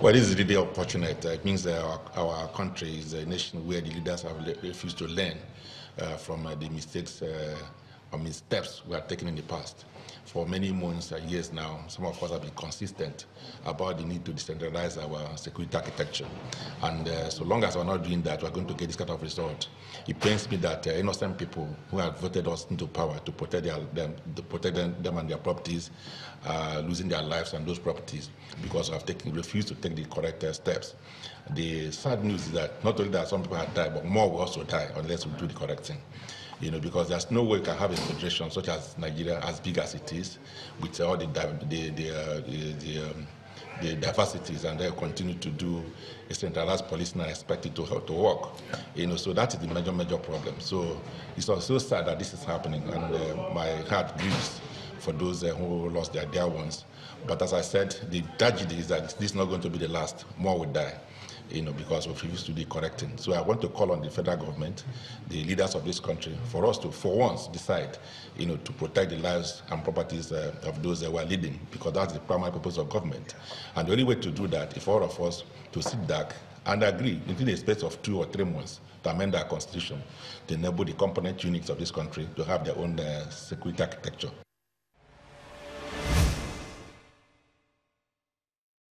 Well, this is really unfortunate. Uh, it means that our, our, country is a nation where the leaders have refused to learn uh, from uh, the mistakes uh, mean, steps we have taken in the past. For many months and years now, some of us have been consistent about the need to decentralize our security architecture. And uh, so long as we're not doing that, we're going to get this kind of result. It pains me that uh, innocent people who have voted us into power to protect, their, them, to protect them, them and their properties are losing their lives and those properties because of taking, refused to take the correct uh, steps. The sad news is that not only that some people have died, but more will also die unless we do the correct thing you know, because there's no way we can have a federation such as Nigeria, as big as it is, with all the the the, uh, the, the, um, the, diversities, and they continue to do a centralized policing and expect it to to work. You know, so that is the major major problem. So it's also sad that this is happening, and uh, my heart grieves for those uh, who lost their dear ones. But as I said, the tragedy is that this is not going to be the last. More will die you know, because of refuse to do correcting. So I want to call on the federal government, the leaders of this country, for us to, for once, decide, you know, to protect the lives and properties uh, of those that we're leading, because that's the primary purpose of government. And the only way to do that is for all of us to sit back and agree within a space of two or three months to amend our constitution to enable the component units of this country to have their own uh, security architecture.